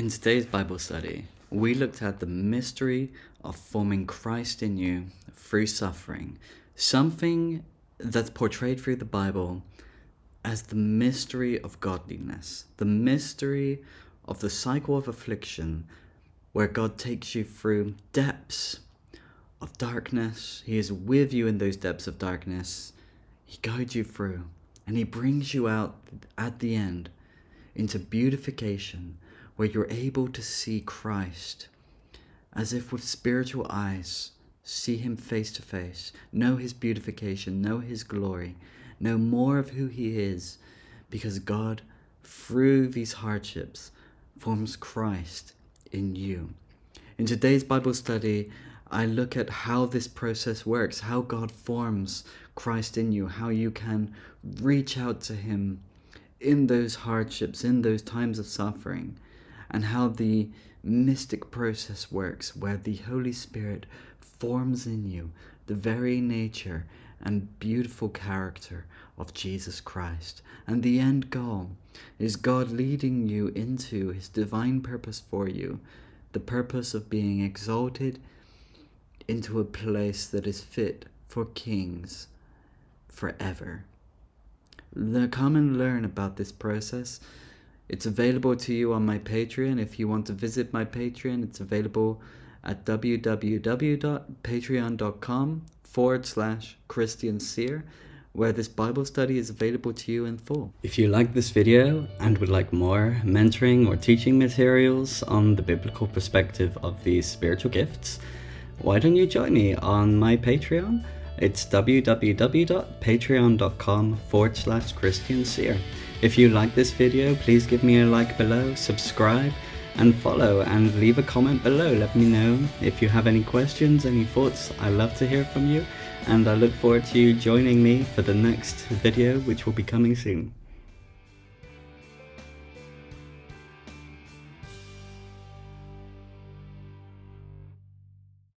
In today's Bible study, we looked at the mystery of forming Christ in you through suffering, something that's portrayed through the Bible as the mystery of godliness, the mystery of the cycle of affliction where God takes you through depths of darkness. He is with you in those depths of darkness. He guides you through and He brings you out at the end into beautification where you're able to see Christ as if with spiritual eyes, see Him face to face, know His beautification, know His glory, know more of who He is, because God, through these hardships, forms Christ in you. In today's Bible study, I look at how this process works, how God forms Christ in you, how you can reach out to Him in those hardships, in those times of suffering and how the mystic process works, where the Holy Spirit forms in you the very nature and beautiful character of Jesus Christ. And the end goal is God leading you into his divine purpose for you, the purpose of being exalted into a place that is fit for kings forever. Come and learn about this process it's available to you on my Patreon. If you want to visit my Patreon, it's available at www.patreon.com forward slash Christian Seer, where this Bible study is available to you in full. If you like this video and would like more mentoring or teaching materials on the biblical perspective of these spiritual gifts, why don't you join me on my Patreon? It's www.patreon.com forward slash Christian Seer. If you like this video, please give me a like below, subscribe, and follow, and leave a comment below. Let me know if you have any questions, any thoughts. I love to hear from you, and I look forward to you joining me for the next video, which will be coming soon.